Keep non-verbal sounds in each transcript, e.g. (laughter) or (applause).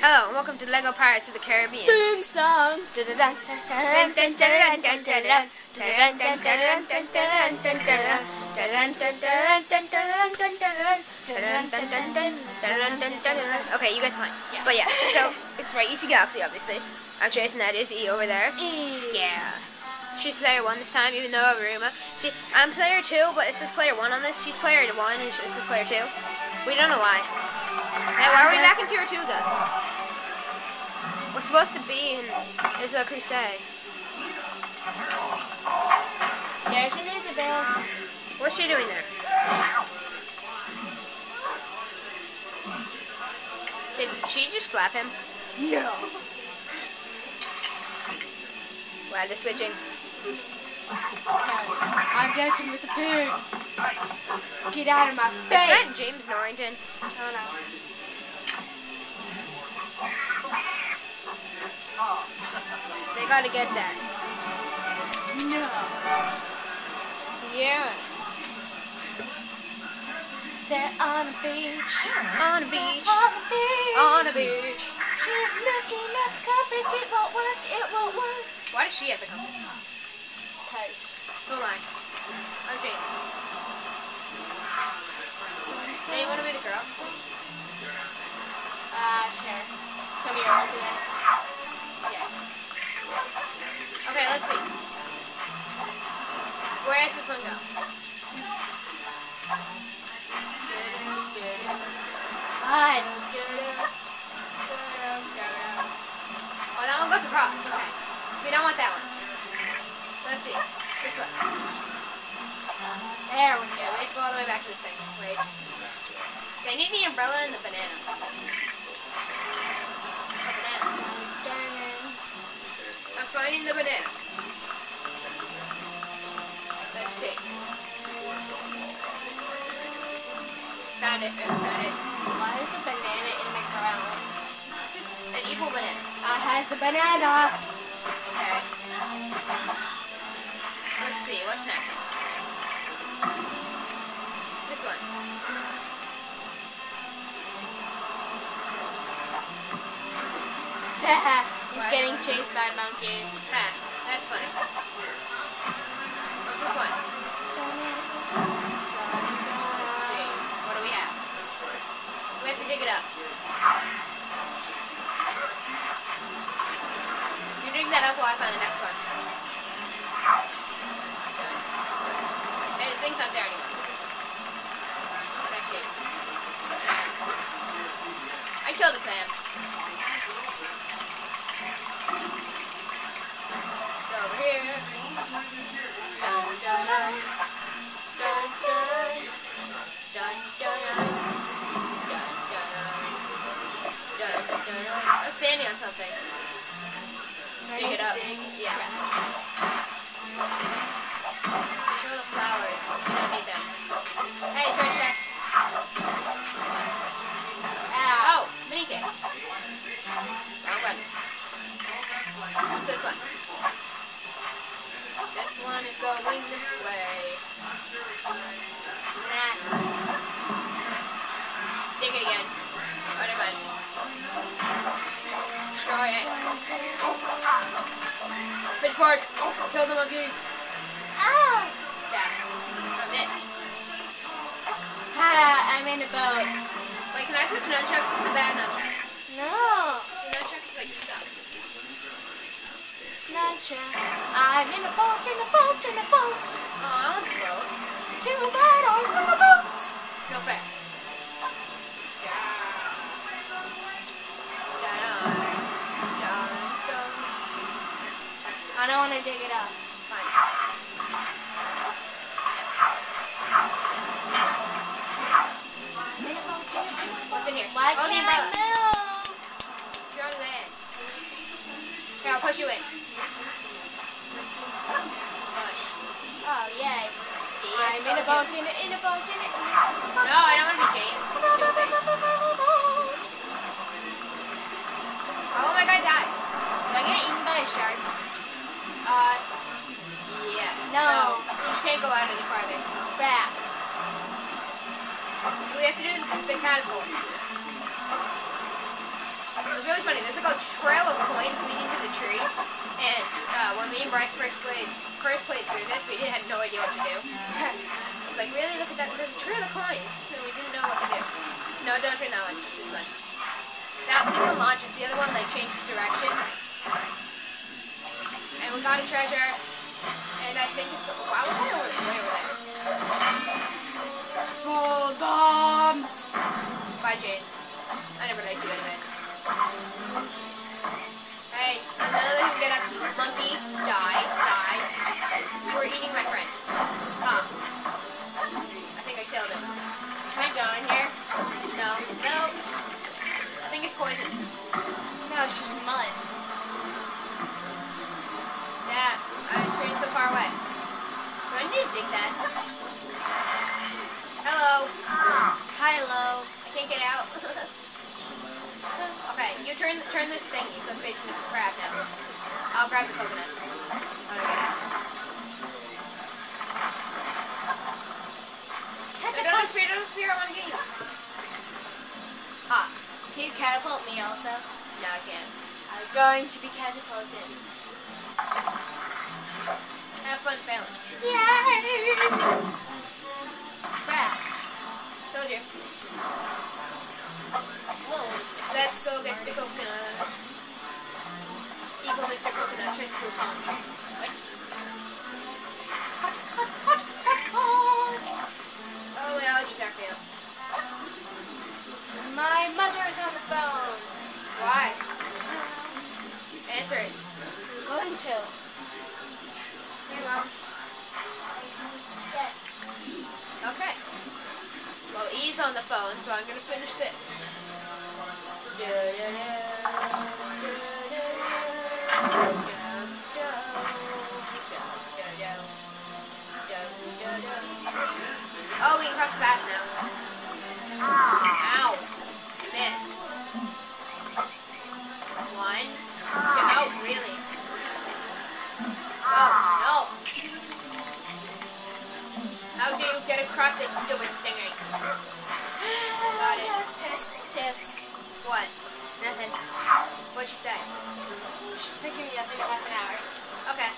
Hello, and welcome to Lego Pirates of the Caribbean. Theme song. Okay, you guys fine. But yeah, (laughs) so it's by EC Galaxy, obviously. I'm Chase, and that is E over there. E. Yeah. She's player one this time, even though Aruma. See, I'm player two, but it says player one on this. She's player one, and it says player two. We don't know why. Hey, why are we back in Tortuga? We're supposed to be in Isla Cruces. There's Elizabeth. What's she doing there? Did she just slap him? No. Wow, they're switching. I'm dancing with the pig. Get out of my face. Is that. James Norrington? Oh. (laughs) They gotta get that. No. Yeah. They're on a beach. On a beach. On a beach. On a beach. She's looking at the compass. It won't work. It won't work. Why does she have the compass? Cause. Who am I? I'm James. Hey, you wanna be the girl? Uh, sure. Come here, Elizabeth. Okay, let's see. Where does this one go? Fun. Oh, that one goes across. Okay. We don't want that one. Let's see. This one. There we go. to go all the way back to this thing. Wait. They need the umbrella and the banana. The banana. Finding the banana. Let's see. Found it. Found it. Why is the banana in the ground? This is an evil banana. Uh, has the banana. Okay. Let's see. What's next? This one. (laughs) He's getting chased by monkeys. Ha. That's funny. What's this one? What do we have? We have to dig it up. You dig that up while I find the next one. Hey, the thing's not there anymore. I? I killed the clam. I'm standing on something. Dig it up. Yeah. These little flowers. I don't need them. Hey, treasure chest. Oh, mini kit. Wrong button. What's this one? This one is going this way. Nah. Dig it again. Oh, never mind. Destroy it. Pitchfork! Kill the monkeys! Ow. Stab. Oh, missed. Ha, I'm in a boat. Wait, can I switch nunchucks? This is the bad nunchuck. No. The nunchuck is like stuck. Nunchuck. I'm in a boat, in a boat, in a boat. Oh, I the boat. Too bad I'm in a boat. No fair. I don't want to dig it up. Fine. What's in here? Why oh, can't umbrella. I move? You're on the edge. Here, I'll push you in. Push. Oh, yay. See, I'm in a boat, in a, in a boat, in a... No, I don't want to be James. Oh my god, dies. Do I get eaten by a shark? Uh, yeah. No. You just can't go out any farther. Crap. We have to do the catapult. It was really funny. There's like a trail of coins leading to the tree, and uh, when me and Bryce first played first played through this, we didn't had no idea what to do. (laughs) It's like really look at that. There's a trail of coins, and we didn't know what to do. No, don't turn that one. This one. That this one launches. The other one like changes direction. And we got a treasure. And I think it's the wow. What's that over way over there? Full bombs. Bye, James. I never liked you anyway. Get up, monkey, die, die. You were eating my friend. Huh. I think I killed him. Can I go in here? No, no. I think it's poison. No, it's just mud. Yeah, I was turning so far away. Do I need to dig that? Hello. Hi, hello. I can't get out. (laughs) okay, you turn turn this thingy so it's facing the crab now. I'll grab the coconut. Do I get out? Catch I don't spear, don't spear, I want to get you. Ha. Can you catapult me also? No, I can't. I'm going to be catapulted. Have fun failing. Yay! Crap. Told you. Whoa. Let's go get the coconut. Evil Mr. Coconut, trick through palm tree. What? Hot, hot, hot, hot, hot. Oh, my allergies are fail. My mother is on the phone. Why? Answer it. I'm going to. Hey, Mom. Yeah. Okay. Well, E's on the phone, so I'm gonna finish this. Oh, we can cross the path now. Ow. Missed. One. Two. Oh, really? Oh, no. How do you get across this stupid thingy? Okay.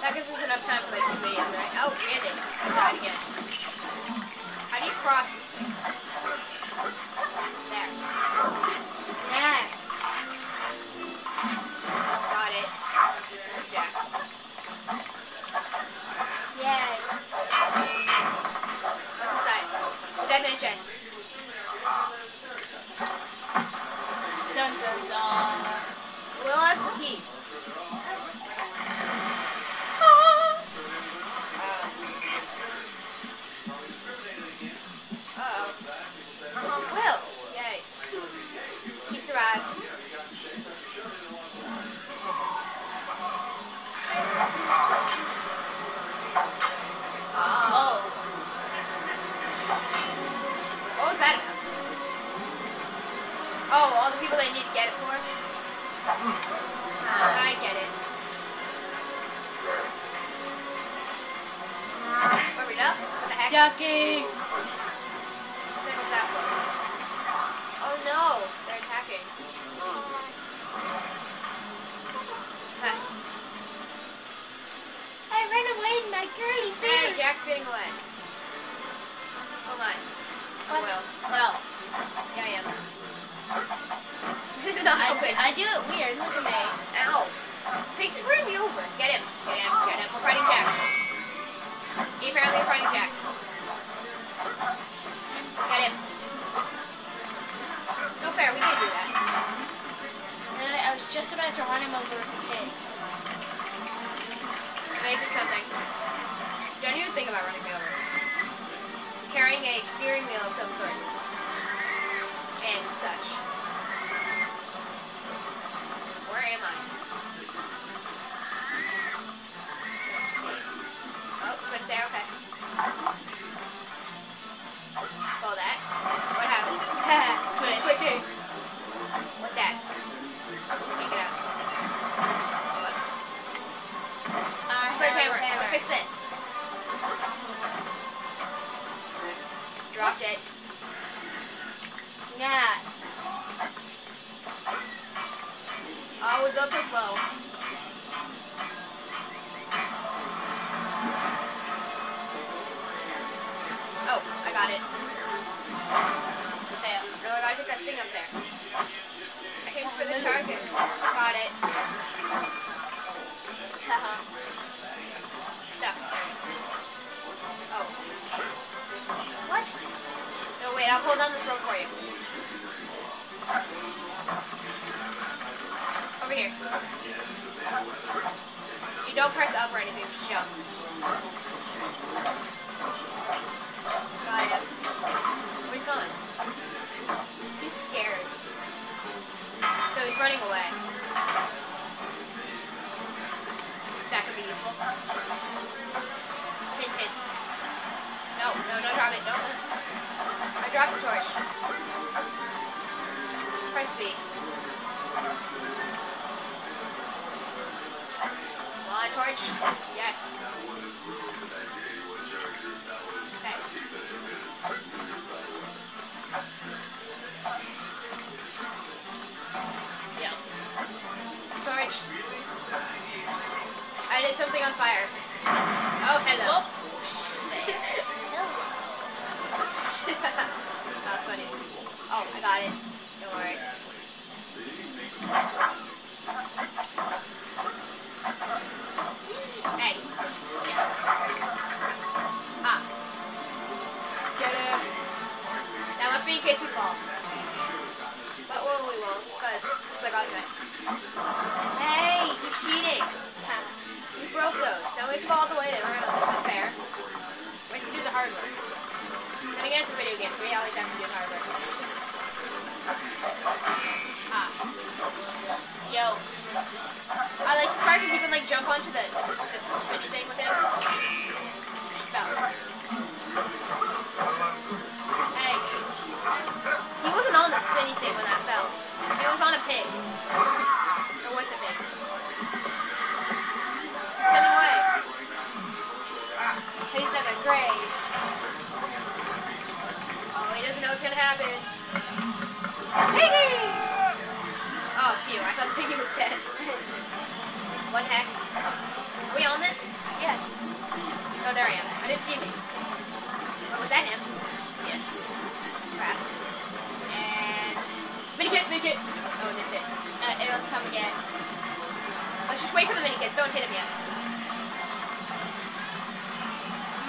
That gives us enough time for like two right? Oh, really? I died again. How do you cross this thing? There. Hurry. What the heck? Ducky. What the heck was that for? Oh no, they're attacking. Huh. I ran away in my curly Hey, feathers. Jack's getting away. Hold on. Oh, what? Will. No. Yeah, yeah. This is not I, open. I do it weird. Look at me. Ow. Take this ran me over. Get him. Get him. Get him. We're fighting Jack. He apparently we're fighting Jack. Get him. No fair. We can't do that. Really, I was just about to run him over with the pig. Maybe something. Don't even think about running me over. Carrying a steering wheel of some sort. And such. There, okay. Follow that. What happens? Target. Got it. Uh-huh. Stuff. Oh. What? No, wait, I'll pull down this rope for you. Over here. You don't press up or anything, just jump. Got it. Where's he going? He's scared. So he's running away. I did something on fire. Oh, hello. (laughs) that was funny. Oh, I got it. Don't worry. Hey. Ah. Get him. That must be in case we fall. But well, we won't, because this is like. Hey, he's cheating. He broke those. Now we have to go all the way around. That's not fair. We have to do the hard work. And again, it's a video game, so we always have to do the hard work. ah. Yo. I like this part because you can like jump onto the this, this spinny thing with him. Fell. Hey. He wasn't on the spinny thing when that fell. He was on a pig. Or with a pig. Grave. Oh, he doesn't know what's gonna happen. Piggy! Oh, phew. I thought the piggy was dead. (laughs) what the heck? Are we on this? Yes. Oh, there I am. I didn't see me. Oh, was that him? Yes. Crap. And minikit, minikit. Oh, missed it. Uh, it'll come again. Let's just wait for the mini kids. Don't hit him yet.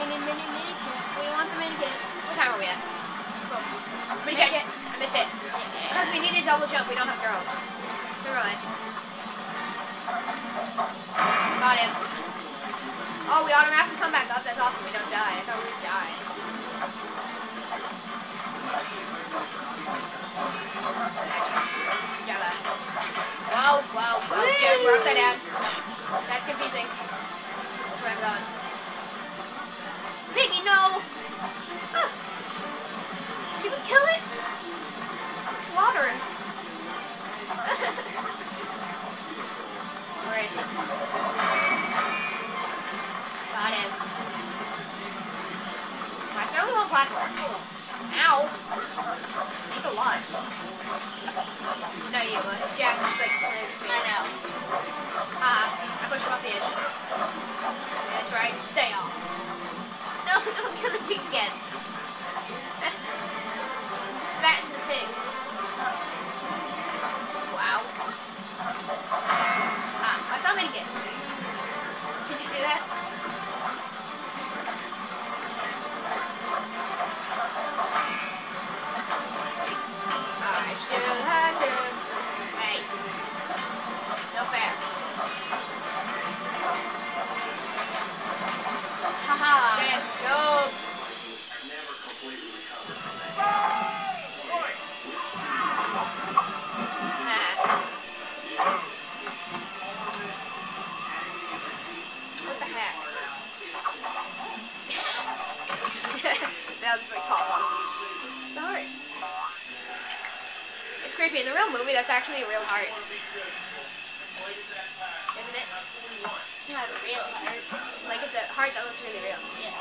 Mini, mini, minikit. We want the mini kid. What time are we at? Mini kid. I missed it. Because we need a double jump. We don't have girls. Never mind. Got him. Oh, we automatically come back up. That's awesome. We don't die. I thought we would die. Wow, wow, wow. Dude, we're upside down. That's confusing. That's where I'm going. Piggy, no! Ah. You can kill it? Slaughter (laughs) it. Where is he? Got him. There only one platform? Ow! That's a lot. No, you, uh, Jack just like slammed me. I know. Haha, I pushed him off the edge. That's right, stay off. No, don't kill the pig again. Fatten the pig. creepy. In the real movie, that's actually a real heart. Isn't it? It's not a real heart. Like, it's a heart that looks really real. Yeah.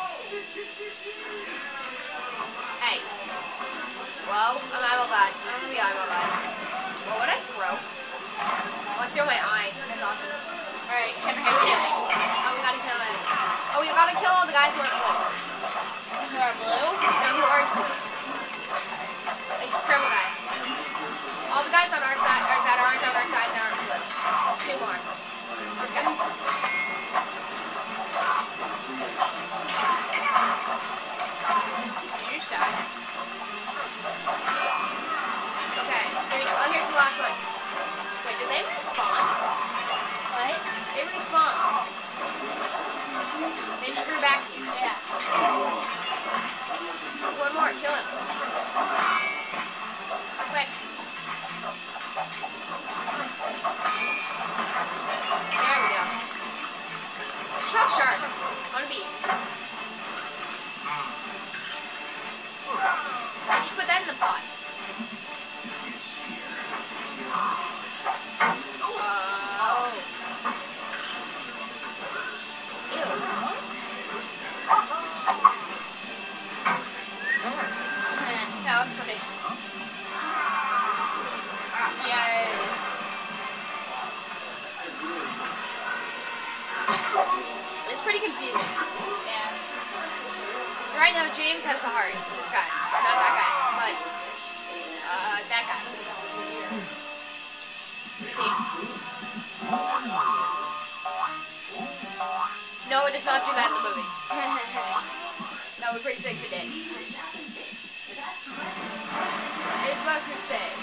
Hey. Well, I'm eyeball glad. I don't want to be eyeball glad. What would I throw? Oh, I threw my eye. That's awesome. Alright, Kevin, how are we? Oh, we gotta kill it. Oh, we gotta kill all the guys who are blue. Who are blue? No, who are orange, please. It's purple guy throw side, or that orange on our side, that orange blue. Two more. This guy. You just died. Okay, here we go. Oh, here's the last one. Wait, did they respawn? What? They respawn. They just grew back to you. Yeah. Has the heart. This guy. Not that guy. But uh that guy. See? No, it does not do that in the movie. (laughs) That would be pretty sick if it did. It's about Crusade.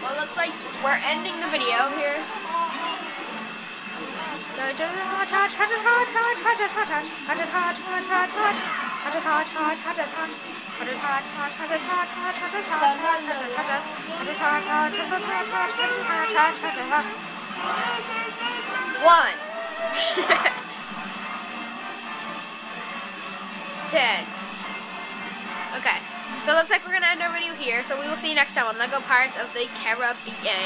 Well, it looks like we're ending the video here. One. (laughs) Ten. Okay. So it looks like we're gonna end our video here. So we will see you next time on Lego Pirates of the Caribbean.